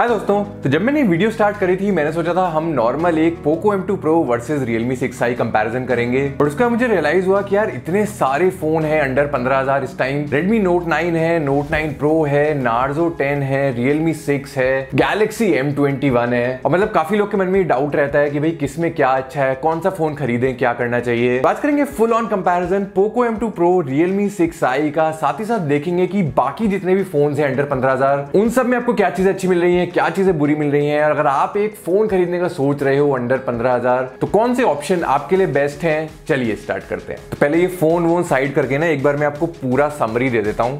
हाय दोस्तों तो जब मैंने वीडियो स्टार्ट करी थी, मैंने सोचा था हम नॉर्मल एक Poco M2 Pro versus Realme 6i comparison करेंगे। और उसका मुझे रियलाइज़ हुआ कि यार इतने सारे फ़ोन हैं अंडर 15000 इस टाइम Redmi Note 9 है, Note 9 Pro है, Narzo 10 है, Realme 6 है, Galaxy M21 है। और मतलब काफ़ी लोग के मन में डाउट रहता है कि भाई किसमें क्या अच्छा है, कौन सा फ़ोन खरीदें, क्या करना चाहिए। बात करेंगे full on comparison Poco M M2 Pro, Realme 6i का। साथ ही साथ देखेंगे कि बाकी जितने भी फ़ोन है अंडर पंद्रह उन सब में आपको क्या चीज़ अच्छी मिल रही है क्या चीज़ें बुरी मिल रही हैं? और अगर आप एक फ़ोन खरीदने का सोच रहे हो अंडर पंद्रह हज़ार तो कौन से ऑप्शन आपके लिए बेस्ट हैं? चलिए स्टार्ट करते हैं। तो पहले ये फ़ोन वोन साइड करके ना, एक बार मैं आपको पूरा समरी दे देता हूँ।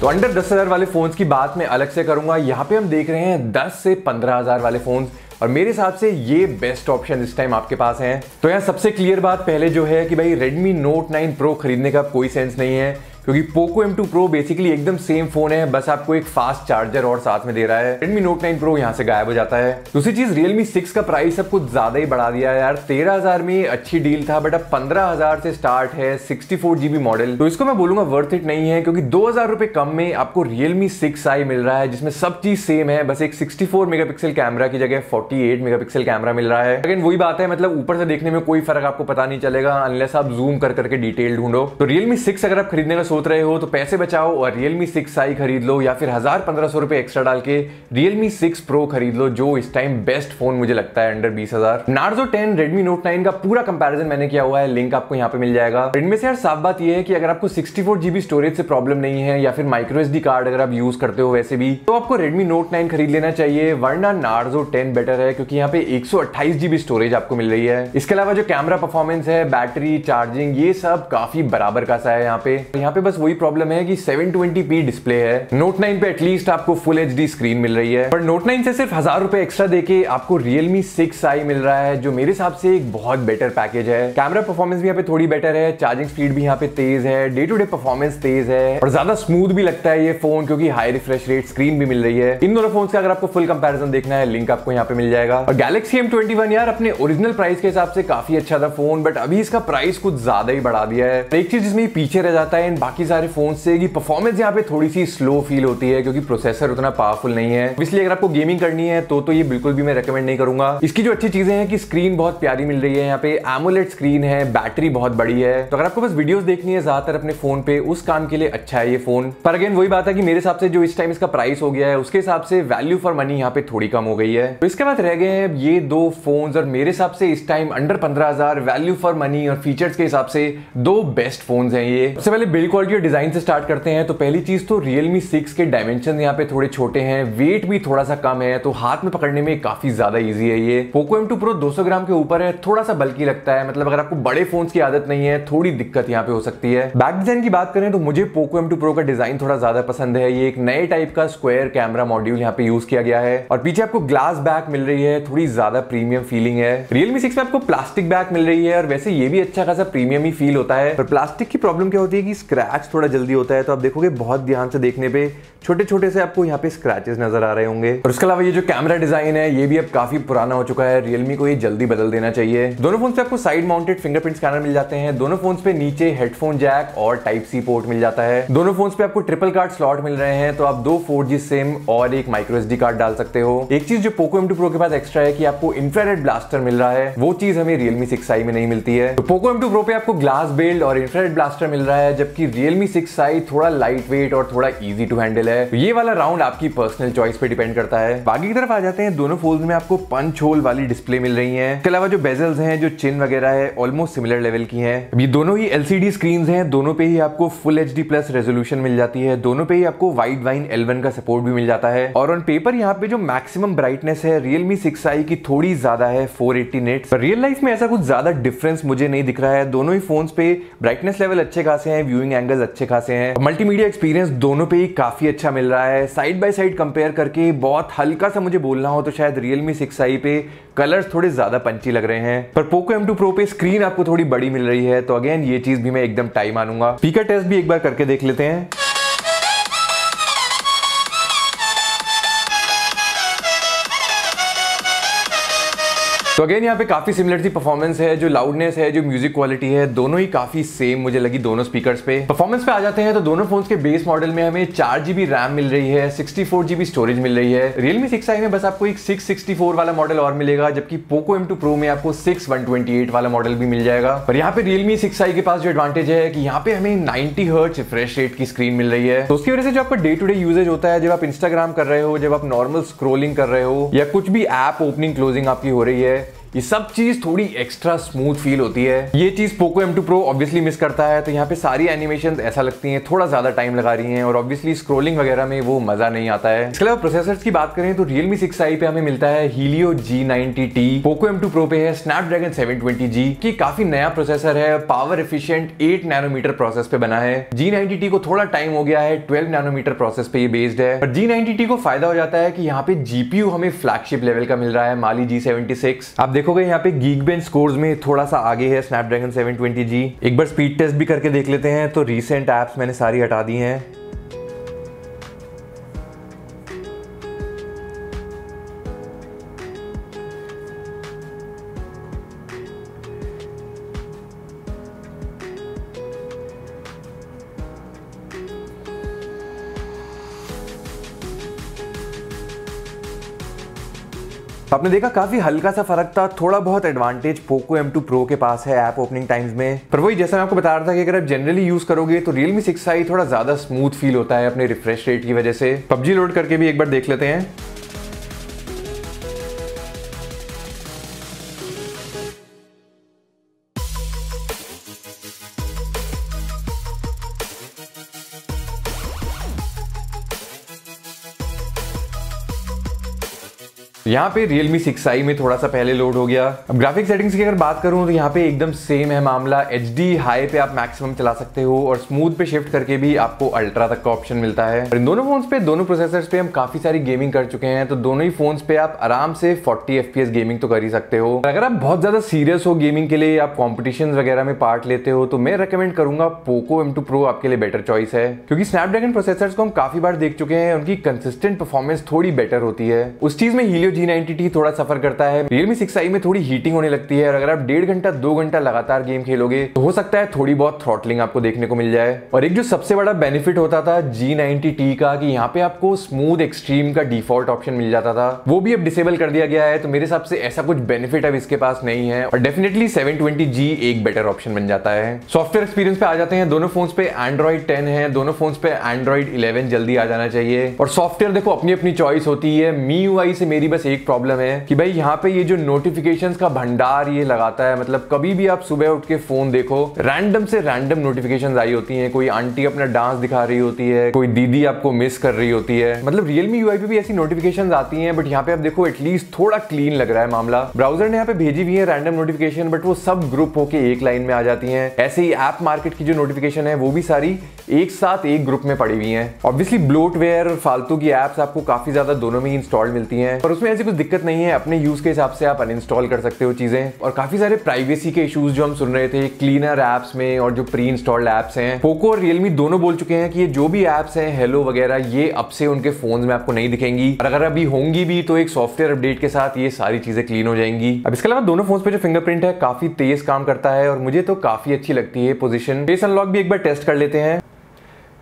तो अंडर दस हज़ार वाले फोन्स की बात मैं अलग से करूँगा। यहाँ पे हम देख रहे हैं दस से पंद्रह हज़ार वाले फोन्स और मेरे हिसाब से ये बेस्ट ऑप्शन इस टाइम आपके पास है। तो यहाँ सबसे क्लियर बात पहले जो है कि भाई Redmi Note 9 Pro खरीदने का कोई सेंस नहीं है। क्योंकि पोको M2 Pro बेसिकली एकदम सेम फ़ोन है, बस आपको एक फास्ट चार्जर और साथ में दे रहा है। Redmi Note 9 Pro यहाँ से गायब हो जाता है। दूसरी चीज़, Realme 6 का प्राइस अब कुछ ज़्यादा ही बढ़ा दिया है यार। तेरह हज़ार में अच्छी डील था बट अब पंद्रह हज़ार से स्टार्ट है सिक्सटी फोर जीबी मॉडल तो इसको मैं बोलूँगा वर्थ इट नहीं है, क्योंकि दो हज़ार रुपए कम में आपको Realme 6i मिल रहा है, जिसमें सब चीज़ सेम है। बस एक सिक्सटी फोर मेगापिक्सल कैमरा की जगह फोर्टी एट मेगापिक्सल कैमरा मिल रहा है। लेकिन वही बात है मतलब ऊपर से देखने में कोई फ़र्क आपको पता नहीं चलेगा अनलेस आप जूम कर करके डिटेल ढूंढो। तो Realme 6 अगर आप खरीदने का सोच रहे हो तो पैसे बचाओ और Realme 6i खरीद लो या फिर हज़ार पंद्रह सौ रुपए एक्स्ट्रा डाल के Realme 6 Pro खरीद लो, जो इस टाइम बेस्ट फ़ोन मुझे लगता है अंडर बीस हज़ार। नार्जो टेन Redmi Note 9 का पूरा कंपैरिजन मैंने किया हुआ है लिंक आपको यहाँ पे मिल जाएगा। इनमें से यार साफ़ बात यह है कि अगर आपको सिक्सटी फोर जीबी स्टोरेज से प्रॉब्लम नहीं है या फिर माइक्रो एस कार्ड अगर आप यूज़ करते हो वैसे भी तो आपको रेडमी नोट नाइन खरीद लेना चाहिए, वरना नार्जो टेन बेटर है क्योंकि यहाँ पे एक सौ अट्ठाईस जीबी स्टोरेज आपको मिल रही है। इसके अलावा जो कैमरा परफॉर्मेंस है बैटरी चार्जिंग ये सब काफ़ी बराबर का सा है यहाँ पे। यहाँ पे बस वही प्रॉब्लम है कि 720p डिस्प्ले है। नोट 9 पे एटलीस्ट आपको फुल एचडी स्क्रीन मिल रही है। पर नोट 9 से सिर्फ़ हज़ार रुपए एक्स्ट्रा देके आपको Realme 6i मिल रहा है, जो मेरे हिसाब से एक बहुत बेटर पैकेज है। कैमरा परफॉर्मेंस भी यहाँ पे थोड़ी बेटर है चार्जिंग स्पीड भी यहाँ पे तेज है डे टू डे परफॉर्मेंस तेज है, और ज़्यादा स्मूथ भी लगता है ये फ़ोन क्योंकि हाई रिफ्रेश रेट स्क्रीन भी मिल रही है। इन दोनों फ़ोन का अगर आपको फुल कंपेरिजन देखना है लिंक आपको यहाँ पे मिल जाएगा। और गैलेक्सी एम यार, अपने ओरिजिनल प्राइस के हिसाब से काफ़ी अच्छा था फ़ोन बट अभी इसका प्राइस कुछ ज़्यादा ही बढ़ा दिया है। एक चीज़ जिसमें पीछे रह जाता है बाकी सारे फ़ोन से कि परफॉर्मेंस यहाँ पे थोड़ी सी स्लो फील होती है, क्योंकि प्रोसेसर उतना पावरफुल नहीं है। इसलिए अगर आपको गेमिंग करनी है तो तो ये बिल्कुल भी मैं रेकमेंड नहीं करूँगा। इसकी जो अच्छी चीज़ें हैं कि स्क्रीन बहुत प्यारी मिल रही है, यहाँ पे एमोलेट स्क्रीन है बैटरी बहुत बड़ी है। तो अगर आपको बस वीडियोस देखनी है ज़्यादातर अपने फ़ोन पे, उस काम के लिए अच्छा है ये फ़ोन पर अगेन वही बात है कि मेरे हिसाब से जो इस टाइम इसका प्राइस हो गया है, उसके हिसाब से वैल्यू फॉर मनी यहाँ पे थोड़ी कम हो गई है। तो इसके बाद रह गए हैं ये दो फ़ोन और मेरे हिसाब से इस टाइम अंडर पंद्रह वैल्यू फॉर मनी और फीचर्स के हिसाब से दो बेस्ट फ़ोन है ये। सबसे पहले बिल्ड क्वालिटी और डिज़ाइन से स्टार्ट करते हैं तो पहली चीज़ तो Realme 6 के डायमेंशन यहाँ पे थोड़े छोटे हैं वेट भी थोड़ा सा कम है तो हाथ में पकड़ने में काफ़ी ज़्यादा इजी है ये। Poco M2 Pro 200 ग्राम के ऊपर है, थोड़ा सा बल्कि लगता है मतलब अगर आपको बड़े फ़ोन की आदत नहीं है, थोड़ी दिक्कत यहाँ पे हो सकती है। बैक डिज़ाइन की बात करें तो मुझे Poco M2 Pro का डिज़ाइन थोड़ा ज़्यादा पसंद है, ये एक नए टाइप का स्क्वायर कैमरा मॉड्यूल यहाँ पे यूज़ किया गया है। और पीछे आपको ग्लास बैक मिल रही है, थोड़ी ज़्यादा प्रीमियम फीलिंग है। रियलमी सिक्स में आपको प्लास्टिक बैक मिल रही है, और वैसे ये भी अच्छा खासा प्रीमियम ही फील होता है, पर प्लास्टिक की प्रॉब्लम क्या होती है कि स्क्रैच थोड़ा जल्दी होता है तो आप देखोगे बहुत ध्यान से देखने पे छोटे छोटे से आपको यहाँ पे स्क्रैचेस नज़र आ रहे होंगे। और उसके अलावा ये जो कैमरा डिज़ाइन है, ये भी अब काफ़ी पुराना हो चुका है। रियलमी को ये जल्दी बदल देना चाहिए। दोनों फ़ोन पे आपको साइड माउंटेड फिंगरप्रिंट स्कैनर मिल जाते हैं। दोनों फ़ोन पे नीचे हेडफोन जैक और टाइप सी पोर्ट मिल जाता है। दोनों फ़ोन पे आपको ट्रिपल कार्ड स्लॉट मिल रहे हैं तो आप दो फोर सिम और एक माइक्रो एसडी कार्ड डाल सकते हो। एक चीज़ जो पोको एम प्रो के पास एक्स्ट्रा है कि आपको इंफ्रारेड ब्लास्टर मिल रहा है। वो चीज़ हमें रियलमी सिक्स में नहीं मिलती है। तो पोको एम प्रो पे आपको ग्लास बिल्ड और इंफ्रारेड ब्लास्टर मिल रहा है, जबकि रियलमी सिक्स आई थोड़ा लाइट वेट और थोड़ा ईजी टू हैंडल है। तो ये वाला राउंड आपकी पर्सनल चॉइस पे डिपेंड करता है। बाकी की तरफ़ आ जाते हैं। दोनों फोल्ड में आपको पंच होल वाली डिस्प्ले मिल रही है। इसके अलावा जो बेजल्स हैं, जो चिन वगैरह है ऑलमोस्ट सिमिलर लेवल की है। ये दोनों ही एलसीडी स्क्रीन है। दोनों पे ही आपको फुल एचडी प्लस रेजोल्यूशन मिल जाती है। दोनों पे ही आपको वाइड वाइन एल का सपोर्ट भी मिल जाता है। और ऑन पेपर यहाँ पे जो मैक्सिमम ब्राइटनेस है रियलमी सिक्स आई की थोड़ी ज़्यादा है four eighty nit real life में ऐसा कुछ ज़्यादा डिफरेंस मुझे नहीं दिख रहा है। दोनों ही फ़ोन पे ब्राइटनेस लेवल अच्छे खासे हैं व्यूइंग एंगल अच्छे खासे हैं। मल्टीमीडिया एक्सपीरियंस दोनों पे ही काफ़ी अच्छा मिल रहा है। साइड बाय साइड कंपेयर करके बहुत हल्का सा मुझे बोलना हो तो शायद रियलमी सिक्स आई पे कलर्स थोड़े ज़्यादा पंची लग रहे हैं। पर पोको एम टू प्रो पे स्क्रीन आपको थोड़ी बड़ी मिल रही है तो अगेन ये चीज़ भी मैं एकदम टाइम मानूँगा। स्पीकर टेस्ट भी एक बार करके देख लेते हैं। तो अगेन यहाँ पे काफ़ी सिमिलर सी परफॉर्मेंस है, जो लाउडनेस है, जो म्यूज़िक क्वालिटी है, दोनों ही काफ़ी सेम मुझे लगी दोनों स्पीकर्स पे। परफॉर्मेंस पे आ जाते हैं तो दोनों फ़ोन के बेस मॉडल में हमें चार जीबी रैम मिल रही है सिक्सटी फोर जीबी स्टोरेज मिल रही है। रियलमी सिक्स आई में बस आपको एक सिक्स सिक्सटी फोर वाला मॉडल और मिलेगा, जबकि पोको एम टू प्रो में आपको सिक्स वन ट्वेंटी एट वाला मॉडल भी मिल जाएगा। पर यहाँ पे रियलमी सिक्स आई के पास जो एडवांटेज है कि यहाँ पे हमें नाइनटी हर्ट फ्रेश रेट की स्क्रीन मिल रही है। तो उसकी वजह से जो आपका डे टू डे यूजेज होता है, जब आप इंस्टाग्राम कर रहे हो, जब आप नॉर्मल स्क्रोलिंग कर रहे हो, या कुछ भी ऐप ओपनिंग क्लोजिंग आपकी हो रही है ये सब चीज़ थोड़ी एक्स्ट्रा स्मूथ फील होती है। ये चीज़ Poco M two pro obviously miss करता है तो यहाँ पे सारी एनिमेशन ऐसा लगती हैं, थोड़ा ज़्यादा टाइम लगा रही हैं और ऑब्वियसली स्क्रोलिंग वगैरह में वो मज़ा नहीं आता है। इसके अलावा प्रोसेसर की बात करें तो रियलमी सिक्स आई पे हमें मिलता है ninety T Poco M two pro पे है ट्वेंटी जी की काफ़ी नया प्रोसेसर है power efficient eight nanometer process पे बना है। जी नाइनटी टी को थोड़ा टाइम हो गया है ट्वेल्व नैनोमीटर प्रोसेस पे ये बेस्ड है। पर जी नाइनटी टी को फ़ायदा हो जाता है कि यहाँ पे जीपीयू हमें फ्लैगशिप लेवल का मिल रहा है माली जी सेवेंटी सिक्स आप देखोगे यहाँ पे गीक बेंच स्कोर्स में थोड़ा सा आगे है स्नैपड्रैगन 720G एक बार स्पीड टेस्ट भी करके देख लेते हैं। तो रीसेंट एप्स मैंने सारी हटा दी हैं। आपने देखा काफ़ी हल्का सा फ़र्क था, थोड़ा बहुत एडवांटेज पोको M2 Pro के पास है ऐप ओपनिंग टाइम्स में। पर वही जैसा मैं आपको बता रहा था कि अगर आप जनरली यूज़ करोगे तो Realme 6i थोड़ा ज़्यादा स्मूथ फील होता है अपने रिफ्रेश रेट की वजह से। पबजी लोड करके भी एक बार देख लेते हैं। यहाँ पे Realme 6i में थोड़ा सा पहले लोड हो गया। अब ग्राफिक सेटिंग्स की अगर बात करूँ तो यहाँ पे एकदम सेम है मामला। एच डी हाई पे आप मैक्सिमम चला सकते हो और स्मूथ पे शिफ्ट करके भी आपको अल्ट्रा तक का ऑप्शन मिलता है। और इन दोनों फोन्स पे, दोनों प्रोसेसर्स पे हम काफ़ी सारी गेमिंग कर चुके हैं तो दोनों ही फोन्स पे आप आराम से फोर्टी एफ़ गेमिंग तो कर ही सकते हो। अगर आप बहुत ज़्यादा सीरियस हो गेमिंग के लिए, आप कॉम्पिटिशन वगैरह में पार्ट लेते हो तो मैं रिकमेंड करूँगा पोको एम प्रो आपके लिए बेटर चॉइस है। क्योंकि स्नैपड्रैगन प्रोसेसर्स को हम काफ़ी बार देख चुके हैं, उनकी कंसिस्टेंट परफॉर्मेंस थोड़ी बेटर होती है। उस चीज़ में हीलियो जी नाइनटी थोड़ा सफ़र करता है। रियलमी सिक्स आई में थोड़ी हीटिंग होने लगती है और अगर आप डेढ़ घंटा, दो घंटा लगातार गेम खेलोगे तो हो सकता है थोड़ी बहुत थ्रॉटलिंग आपको देखने को मिल जाए। और एक जो सबसे बड़ा बेनिफिट होता था जी नाइनटी का कि यहाँ पे आपको स्मूथ एक्सट्रीम का डिफ़ॉल्ट ऑप्शन मिल जाता था। वो भी अब डिसेबल कर दिया गया है तो मेरे हिसाब से ऐसा कुछ बेनिफिट अब इसके पास नहीं है। और डेफिनेटली सेवन ट्वेंटी जी एक बेटर ऑप्शन बन जाता है। सॉफ्टवेयर एक्सपीरियंस पे आ जाते हैं। दोनों फ़ोन पे एंड्रॉइड टेन है, दोनों फ़ोन पे एंड्रॉइड इलेवन जल्दी आ जाना चाहिए। और सॉफ्टवेयर देखो अपनी अपनी चॉइस होती है। मी से मेरी बस एक प्रॉब्लम है कि भाई यहाँ पे ये जो नोटिफिकेशंस का भंडार ये लगाता है मतलब कभी भी आप सुबह उठ के फ़ोन देखो रैंडम से रैंडम नोटिफिकेशंस आई होती हैं। कोई आंटी अपना डांस दिखा रही होती है, कोई दीदी आपको मिस कर रही होती है। मतलब रियलमी यूआई पे भी ऐसी नोटिफिकेशन आती हैं बट यहाँ पे आप देखो एटलीस्ट थोड़ा क्लीन लग रहा है मामला। ब्राउज़र ने यहाँ पे भेजी हुई है रैंडम नोटिफिकेशन बट वो सब ग्रुप होके एक लाइन में आ जाती है। ऐसे ही ऐप मार्केट की जो नोटिफिकेशन है, वो भी सारी एक साथ एक ग्रुप में पड़ी हुई है। ऑब्वियसली ब्लोटवेयर फालतू की एप्स आपको काफ़ी ज़्यादा दोनों में इंस्टॉल मिलती हैं। पर उसमें ऐसी कुछ दिक्कत नहीं है, अपने यूज़ के हिसाब से आप अनइंस्टॉल कर सकते हो चीज़ें। और काफ़ी सारे प्राइवेसी के इश्यूज़ जो हम सुन रहे थे क्लीनर एप्स में और जो प्री इंस्टॉल्ड एप्स हैं पोको और रियलमी दोनों बोल चुके हैं कि ये जो भी एप्स हैं हेलो वगैरह, ये अब से उनके फ़ोन में आपको नहीं दिखेंगी। और अगर अभी होंगी भी तो एक सॉफ्टवेयर अपडेट के साथ ये सारी चीज़ें क्लीन हो जाएँगी। अब इसके अलावा दोनों फ़ोन पे जो फिंगरप्रिंट है, काफ़ी तेज काम करता है और मुझे तो काफ़ी अच्छी लगती है पोजिशन फेस अनलॉक भी एक बार टेस्ट कर लेते हैं।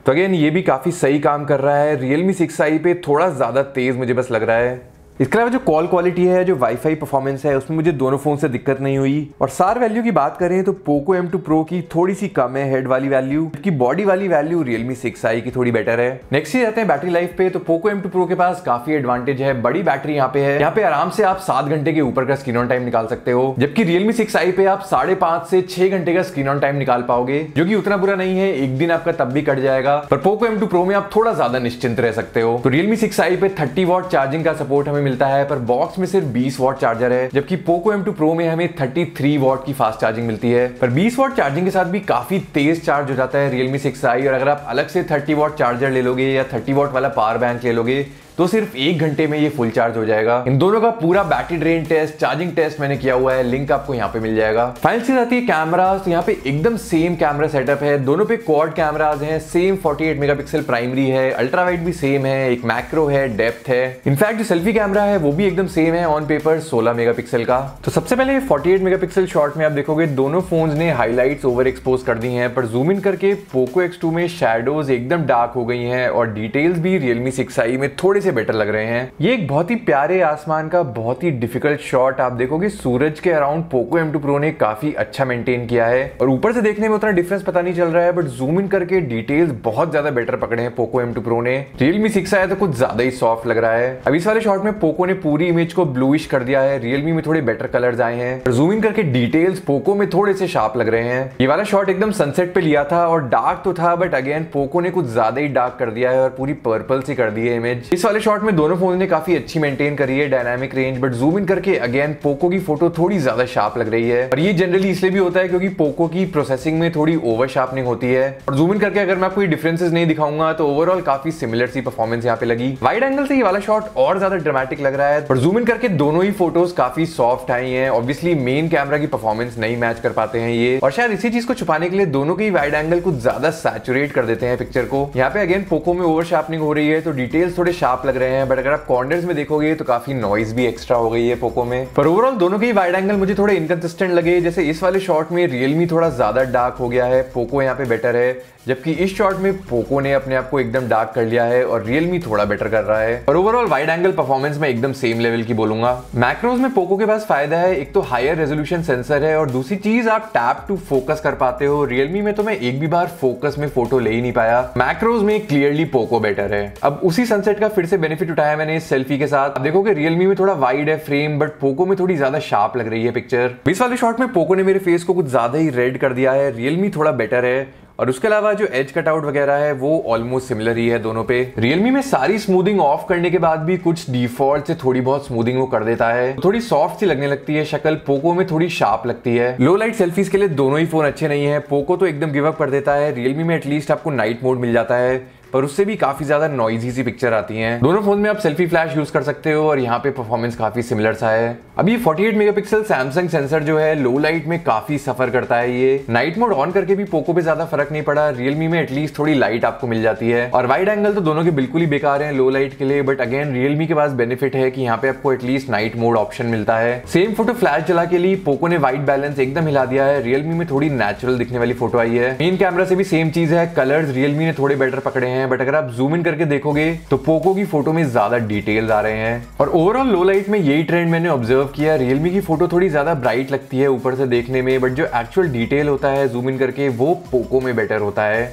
तो अगेन ये भी काफ़ी सही काम कर रहा है। रियलमी सिक्स आई पे थोड़ा ज़्यादा तेज़ मुझे बस लग रहा है। इसके अलावा जो कॉल क्वालिटी है, जो वाईफाई परफॉर्मेंस है, उसमें मुझे दोनों फ़ोन से दिक्कत नहीं हुई। और सार वैल्यू की बात करें तो पोको एम टू प्रो की थोड़ी सी कम है हेड वाली वैल्यू की बॉडी वाली वैल्यू रियलमी सिक्स आई की थोड़ी बेटर है। नेक्स्ट ही रहते हैं बैटरी लाइफ पे तो पोको एम टू प्रो के पास काफ़ी एडवांटेज है, बड़ी बैटरी यहाँ पे है। यहाँ पे आराम से आप सात घंटे के ऊपर का स्क्रीन ऑन टाइम निकाल सकते हो, जबकि रियलमी सिक्स आई पे आप साढ़े पाँच से छह घंटे का स्क्रीन ऑन टाइम निकाल पाओगे, जो कि उतना बुरा नहीं है, एक दिन आपका तब भी कट जाएगा। पर पोको एम टू प्रो में आप थोड़ा ज़्यादा निश्चिंत रह सकते हो। तो रियलमी सिक्स आई पे थर्टी वॉट चार्जिंग का सपोर्ट हमें मिलता है, पर बॉक्स में सिर्फ़ 20 वॉट चार्जर है, जबकि पोको एम प्रो में हमें 33 वॉट की फास्ट चार्जिंग मिलती है। पर 20 वॉट चार्जिंग के साथ भी काफ़ी तेज चार्ज हो जाता है रियलमी सिक्स और अगर आप अलग से 30 वॉट चार्जर ले लोगे या 30 वॉट वाला पावर बैंक ले लोगे तो सिर्फ़ एक घंटे में ये फुल चार्ज हो जाएगा। इन दोनों का पूरा battery drain test charging test मैंने किया हुआ है। लिंक आपको यहाँ पे मिल जाएगा। फाइनल चीज़ आती है कैमरा तो यहाँ पे एकदम सेम कैमरा सेटअप है। दोनों पे क्वाड कैमराज हैं। सेम 48 मेगापिक्सल प्राइमरी है। अल्ट्रा वाइड भी सेम है। एक मैक्रो है डेप्थ है। इनफैक्ट जो सेल्फी कैमरा है, वो भी एकदम सेम है ऑन पेपर 16 मेगापिक्सल का। तो सबसे पहले 48 मेगापिक्सल शॉट में आप देखोगे, दोनों फ़ोन ने हाईलाइट्स ओवर एक्सपोज कर दी हैं। पर जूम इन करके पोको X2 में शेडोज एकदम डार्क हो गई हैं और डिटेल्स भी Realme 6i में थोड़े से बेटर लग रहे हैं। ये एक बहुत ही प्यारे आसमान का बहुत ही डिफ़िकल्ट शॉट आप देखोगे, सूरज के अराउंड पोको M2 Pro ने काफ़ी अच्छा मेंटेन किया है। और ऊपर से देखने में उतना डिफरेंस पता नहीं चल रहा है बट जूम इन करके डिटेल्स बहुत ज़्यादा बेटर पकड़े हैं पोको M2 Pro ने। Realme 6i तो कुछ ज़्यादा ही सॉफ्ट लग रहा है। अब इस वाले शॉट में पोको ने पूरी इमेज को ब्लूइश कर दिया है। रियलमी में थोड़े बेटर कलर आए हैं। और जूम इन करके डिटेल्स पोको में थोड़े से शार्प लग रहे हैं। ये वाला शॉट एकदम सनसेट पे लिया था और डार्क तो था बट अगेन पोको ने कुछ ज़्यादा ही डार्क कर दिया है और पूरी पर्पल सी कर दी है इमेज इस वाले शॉट में दोनों फ़ोन ने काफ़ी अच्छी मेंटेन करी है dynamic range but zoom in करके अगेन पोको की फ़ोटो थोड़ी ज़्यादा शार्प लग रही है। और ये जनरली इसलिए भी होता है क्योंकि पोको की प्रोसेसिंग में थोड़ी ओवर शार्पनिंग होती है। और जूम इन करके अगर मैं आपको डिफरेंसेस नहीं दिखाऊँगा तो ओवरऑल काफ़ी सिमिलर सी परफॉर्मेंस यहाँ पे लगी। वाइड एंगल से ये वाला शॉट और ज़्यादा ड्रामेटिक लग रहा है और जूम इन करके दोनों ही फ़ोटोज़ काफ़ी सॉफ्ट आई है। ऑब्वियसली मेन कैमरा की परफॉर्मेंस नहीं मैच कर पाते हैं ये। और शायद इसी चीज़ को छुपाने के लिए दोनों के वाइड एंगल कुछ ज़्यादा सैचुरेट कर देते हैं पिक्चर को। यहाँ पे अगेन पोको में ओवर शार्पनिंग हो रही है तो डिटेल्स थोड़े शार्प लग रहे हैं बट अगर आप कॉर्नर्स में देखोगे तो काफ़ी नॉइज़ भी एक्स्ट्रा हो गई है पोको में। पर ओवरऑल दोनों के वाइड एंगल मुझे थोड़े इनकंसिस्टेंट लगे। जैसे इस वाले शॉट में रियलमी थोड़ा ज़्यादा डार्क हो गया है, पोको यहाँ पे बेटर है। जबकि इस शॉट में पोको ने अपने आप को एकदम डार्क कर लिया है और रियलमी थोड़ा बेटर कर रहा है। और ओवरऑल वाइड एंगल परफॉर्मेंस में एकदम सेम लेवल की बोलूँगा। मैक्रोज में पोको के पास फ़ायदा है, एक तो हायर रेजोल्यूशन सेंसर है और दूसरी चीज़ आप टैप टू फोकस कर पाते हो। रियलमी में तो मैं एक भी बार फोकस में फ़ोटो ले ही नहीं पाया। मैक्रोज में क्लियरली पोको बेटर है। अब उसी सनसेट का फिर से बेनिफिट उठाया मैंने इस सेल्फी के साथ। देखो कि रियलमी में थोड़ा वाइड है फ्रेम बट पोको में थोड़ी ज़्यादा शार्प लग रही है पिक्चर इस वाले शॉट में पोको ने मेरे फेस को कुछ ज़्यादा ही रेड कर दिया है। रियलमी थोड़ा बेटर है। और उसके अलावा जो एज कटआउट वगैरह है, वो ऑलमोस्ट सिमिलर ही है दोनों पे। रियलमी में सारी स्मूदिंग ऑफ़ करने के बाद भी कुछ डिफ़ॉल्ट से थोड़ी बहुत स्मूदिंग वो कर देता है। थोड़ी सॉफ्ट सी लगने लगती है, शक्ल पोको में थोड़ी शार्प लगती है। लो लाइट सेल्फीज के लिए दोनों ही फ़ोन अच्छे नहीं है। पोको तो एकदम गिवअप कर देता है। रियलमी में एटलीस्ट आपको नाइट मोड मिल जाता है। पर उससे भी काफ़ी ज़्यादा नॉइजी सी पिक्चर आती है। दोनों फ़ोन में आप सेल्फी फ्लैश यूज़ कर सकते हो और यहाँ पे परफॉर्मेंस काफ़ी सिमिलर सा है। अब ये 48 मेगापिक्सल सैमसंग सेंसर जो है लो लाइट में काफ़ी सफ़र करता है ये। नाइट मोड ऑन करके भी पोको पे ज़्यादा फ़र्क नहीं पड़ा। रियलमी में एटलीस्ट थोड़ी लाइट आपको मिल जाती है। और वाइड एंगल तो दोनों के बिल्कुल ही बेकार है लो लाइट के लिए। बट अगेन रियलमी के पास बेनिफिट है कि यहाँ पे आपको एटलीस्ट नाइट मोड ऑप्शन मिलता है। सेम फ़ोटो फ्लैश चला के लिए पोको ने वाइट बैलेंस एकदम हिला दिया है। रियलमी में थोड़ी नेचुरल दिखने वाली फ़ोटो आई है। मेन कैमरा से भी सेम चीज़ है। कलर्स रियलमी ने थोड़े बेटर पकड़े हैं। बट अगर आप जूम इन करके देखोगे तो पोको की फ़ोटो में ज़्यादा डिटेल्स आ रहे हैं। और ओवरऑल लो लाइट में यही ट्रेंड मैंने ऑब्ज़र्व किया रियलमी की फ़ोटो थोड़ी ज़्यादा ब्राइट लगती है ऊपर से देखने में बट जो एक्चुअल डिटेल होता है जूम इन करके, वो पोको में बेटर होता है।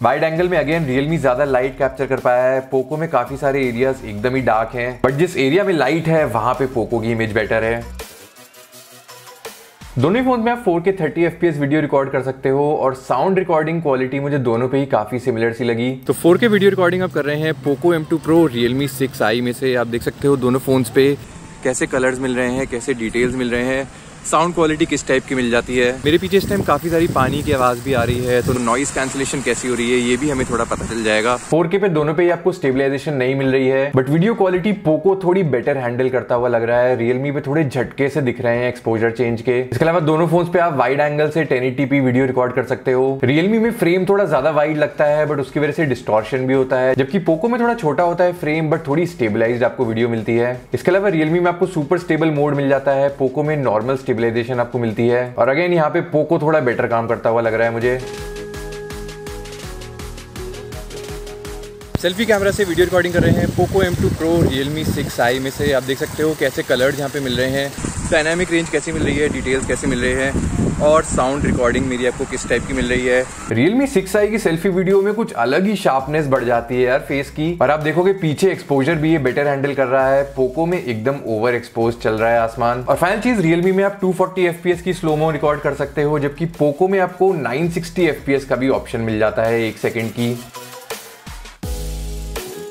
वाइड एंगल में अगेन रियलमी ज़्यादा लाइट कैप्चर कर पाया है। पोको में काफ़ी सारे एरियाज़ एकदम ही डार्क हैं बट जिस एरिया में लाइट है, वहाँ पे पोको की इमेज बेटर है। दोनों फ़ोन में आप 4K 30 FPS वीडियो रिकॉर्ड कर सकते हो और साउंड रिकॉर्डिंग क्वालिटी मुझे दोनों पे ही काफ़ी सिमिलर सी लगी। तो 4K वीडियो रिकॉर्डिंग आप कर रहे हैं Poco M2 Pro, Realme 6i में से आप देख सकते हो दोनों फोन्स पे कैसे कलर्स मिल रहे हैं, कैसे डिटेल्स मिल रहे हैं। साउंड क्वालिटी किस टाइप की मिल जाती है? मेरे पीछे इस टाइम काफ़ी सारी पानी की आवाज़ भी आ रही है तो नॉइस कैंसिलेशन कैसी हो रही है ये भी हमें थोड़ा पता चल जाएगा। 4K पे दोनों पे आपको स्टेबिलाईजेशन नहीं मिल रही है बट वीडियो क्वालिटी पोको थोड़ी बेटर हैंडल करता हुआ लग रहा है। रियलमी पे थोड़े झटके से दिख रहे हैं एक्सपोजर चेंज के। इसके अलावा दोनों फ़ोन पे आप वाइड एंगल से टेन वीडियो रिकॉर्ड कर सकते हो। रियलमी में फ्रेम थोड़ा ज़्यादा वाइड लगता है बट उसकी वजह से डिस्टॉर्शन भी होता है। जबकि पोको में थोड़ा छोटा होता है फ्रेम बट थोड़ी स्टेबिलाईज आपको वीडियो मिलती है। इसके अलावा रियलमी में आपको सुपर स्टेबल मोड मिल जाता है। पोको में नॉर्मल स्टेबिलाईजेशन आपको मिलती है। और अगेन यहाँ पे पोको थोड़ा बेटर काम करता हुआ लग रहा है मुझे। सेल्फी कैमरा से वीडियो रिकॉर्डिंग कर रहे हैं Poco M2 Pro Realme 6i में से। आप देख सकते हो कैसे कलर्स यहाँ पे मिल रहे हैं डायनामिक रेंज कैसी मिल रही है डिटेल्स कैसे मिल रहे हैं। और साउंड रिकॉर्डिंग मेरी आपको किस टाइप की मिल रही है? रियलमी सिक्स आई की सेल्फी वीडियो में कुछ अलग ही शार्पनेस बढ़ जाती है यार फेस की। और आप देखोगे पीछे एक्सपोजर भी ये बेटर हैंडल कर रहा है। पोको में एकदम ओवर एक्सपोज चल रहा है आसमान। और फाइनल चीज़ रियलमी में आप 240 फोर्टी की स्लोमो रिकॉर्ड कर सकते हो, जबकि पोको में आपको 960 सिक्सटी का भी ऑप्शन मिल जाता है एक सेकेंड की।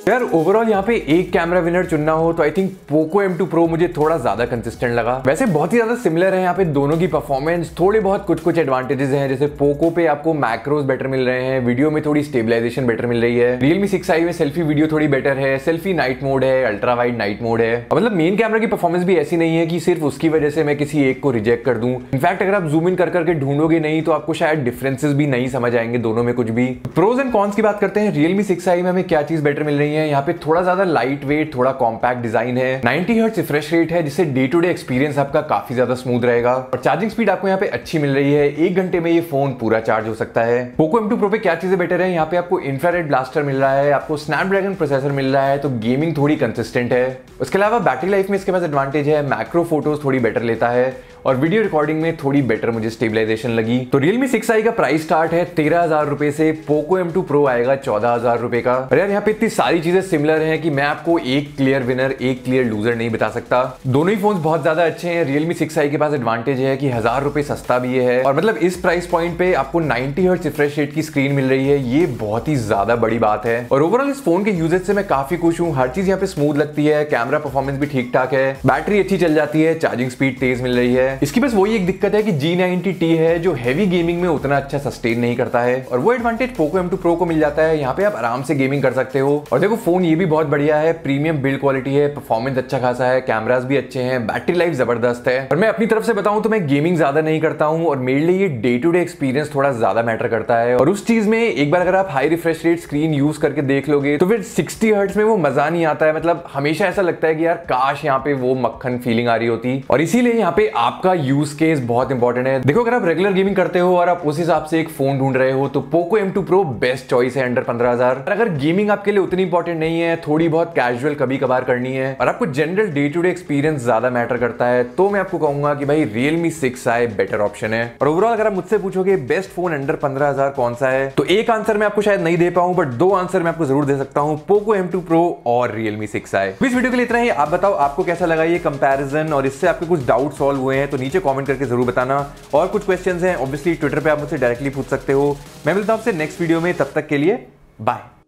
यार ओवरऑल यहाँ पे एक कैमरा विनर चुनना हो तो I think Poco M2 Pro मुझे थोड़ा ज़्यादा कंसिस्टेंट लगा। वैसे बहुत ही ज़्यादा सिमिलर है यहाँ पे दोनों की परफॉर्मेंस थोड़े बहुत कुछ कुछ एडवांटेजेस हैं, जैसे पोको पे आपको मैक्रोज बेटर मिल रहे हैं वीडियो में थोड़ी स्टेबिलाईजेशन बेटर मिल रही है। रियलमी सिक्स आई में सेल्फी वीडियो थोड़ी बेटर है सेल्फी नाइट मोड है अल्ट्रा वाइड नाइट मोड है। मतलब मेन कैमरा की परफॉर्मेंस भी ऐसी नहीं है कि सिर्फ़ उसकी वजह से मैं किसी एक को रिजेक्ट कर दूँ। इनफैक्ट अगर आप जूम इन कर करके ढूंढोगे नहीं तो आपको शायद डिफरेंसेस भी नहीं समझ आएँगे दोनों में कुछ भी। प्रोज एंड कॉन्स की बात करते हैं रियलमी सिक्स आई में हमें क्या चीज़ बेटर मिल रही है? यहाँ पे थोड़ा ज़्यादा लाइट वेट थोड़ा कॉम्पैक्ट डिज़ाइन है। 90 हर्ट्ज रिफ्रेश रेट है, जिससे डे टू डे एक्सपीरियंस आपका काफ़ी ज़्यादा स्मूथ रहेगा। और चार्जिंग स्पीड आपको यहाँ पे अच्छी मिल रही है। एक घंटे में ये फ़ोन पूरा चार्ज हो सकता है। पोको M2 Pro पे क्या चीज़ें बेटर है? यहाँ पे आपको इंफ्रारेड ब्लास्टर मिल रहा है, आपको स्नैपड्रैगन प्रोसेसर मिल रहा है तो गेमिंग थोड़ी कंसिस्टेंट है। उसके अलावा बैटरी लाइफ में इसके पास एडवांटेज है। मैक्रो फ़ोटोज़ थोड़ी बेटर लेता है। और वीडियो रिकॉर्डिंग में थोड़ी बेटर मुझे स्टेबिलाईजेशन लगी। तो रियलमी सिक्स आई का प्राइस स्टार्ट है तेरह हज़ार रुपए से पोको एम टू प्रो आएगा चौदह हज़ार रुपए का। और यार, यहाँ पे इतनी सारी चीज़ें सिमिलर हैं कि मैं आपको एक क्लियर विनर एक क्लियर लूजर नहीं बता सकता। दोनों ही फ़ोन बहुत ज़्यादा अच्छे हैं। रियलमी सिक्स आई के पास एडवांटेज है कि हज़ार रुपए सस्ता भी है। और मतलब इस प्राइस पॉइंट पे आपको नाइनटी हर्ट रिफ्रेश रेट की स्क्रीन मिल रही है। ये बहुत ही ज़्यादा बड़ी बात है। और ओवरऑल इस फ़ोन के यूजेज से मैं काफ़ी खुश हूँ। हर चीज़ यहाँ पे स्मूथ लगती है। कैमरा परफॉर्मेंस भी ठीक ठाक है। बैटरी अच्छी चल जाती है। चार्जिंग स्पीड तेज मिल रही है। इसकी बस वही एक दिक्कत है कि G90T है, जो हैवी गेमिंग में उतना अच्छा सस्टेन नहीं करता है। और वो एडवांटेज पोको M2 Pro को मिल जाता है। यहाँ पे आप आराम से गेमिंग कर सकते हो। और देखो फ़ोन ये भी बहुत बढ़िया है। प्रीमियम बिल्ड क्वालिटी है परफॉर्मेंस अच्छा खासा है कैमराज भी अच्छे हैं बैटरी लाइफ ज़बरदस्त है। और मैं अपनी तरफ़ से बताऊँ तो मैं गेमिंग ज़्यादा नहीं करता हूँ। और मेरे लिए ये डे टू डे एक्सपीरियंस थोड़ा ज़्यादा मैटर करता है। और उस चीज़ में एक बार अगर आप high refresh rate screen use करके देख लोगे तो फिर सिक्सटी हर्ट्स में वो मज़ा नहीं आता है। मतलब हमेशा ऐसा लगता है कि यार, काश यहाँ पे वो मक्खन फीलिंग आ रही होती। और इसीलिए यहाँ पे आपका यूज़ केस बहुत इंपॉर्टेंट है। देखो, अगर आप रेगुलर गेमिंग करते हो और आप उस हिसाब से एक फ़ोन ढूंढ रहे हो तो Poco M two pro best choice है अंडर पंद्रह हज़ार। अगर गेमिंग आपके लिए उतनी इंपॉर्टेंट नहीं है, थोड़ी बहुत कैजुअल कभी कभार करनी है, और आपको general day to day experience ज़्यादा मैटर करता है तो मैं आपको कहूँगा कि भाई Realme six i better option है। और ओवरऑल अगर आप मुझसे पूछोगे बेस्ट फ़ोन अंडर पंद्रह हज़ार कौन सा है तो एक आंसर मैं आपको शायद नहीं दे पाऊँ बट दो आंसर मैं आपको ज़रूर दे सकता हूँ। पोको M2 Pro और रियलमी सिक्स आई इस वीडियो के लिए इतना ही। आप बताओ, आपको कैसा लगा ये कंपैरिजन और इससे आपके कुछ डाउट सॉल्व हुए हैं तो नीचे कॉमेंट करके ज़रूर बताना। और कुछ क्वेश्चन हैं ऑब्वियसली ट्विटर पर आप मुझसे डायरेक्टली पूछ सकते हो। मैं मिलता हूँ आपसे नेक्स्ट वीडियो में, तब तक के लिए बाय